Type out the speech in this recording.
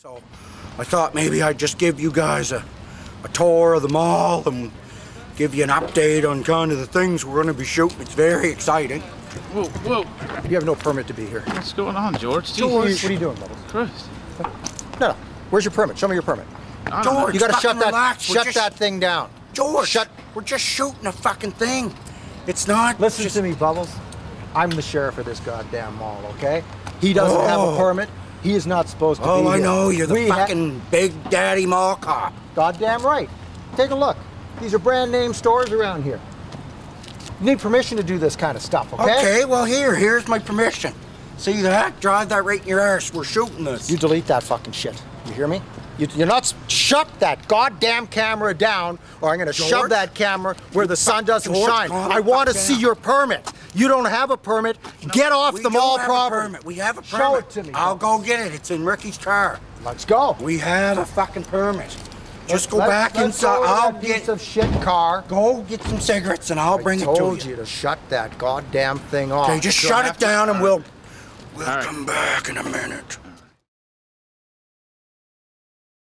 So I thought maybe I'd just give you guys a, a tour of the mall and give you an update on kind of the things we're going to be shooting. It's very exciting. Whoa, whoa. You have no permit to be here. What's going on, George? George, Jesus what are you doing, Bubbles? Christ. No, no. Where's your permit? Show me your permit. I know. George, You gotta fucking shut that. relax. We're Shut just- that thing down. George, Shut. we're just shooting a fucking thing. It's not. Listen just, to me, Bubbles. I'm the sheriff of this goddamn mall. Okay? He doesn't have a Oh. permit. He is not supposed to be Oh, I here. know. You're the We fucking big daddy mall cop. Goddamn right. Take a look. These are brand name stores around here. You need permission to do this kind of stuff, okay? Okay, well, here. Here's my permission. See that? Drive that right in your ass. We're shooting this. You delete that fucking shit. You hear me? You, you're not. Shut that goddamn camera down, or I'm gonna shove that camera where the sun doesn't George, shine. I want to see your permit. You don't have a permit. Get off we the do mall have property. A permit. We have a permit. Show it to me. I'll go get it. It's in Ricky's car. Let's go. We have a fucking permit. Just go Let's- back let's inside. go I'll that get. piece of shit car. Go get some cigarettes and I'll bring it to told you. you to shut that goddamn thing off. Okay, just shut it down and we'll we'll All right. come back in a minute.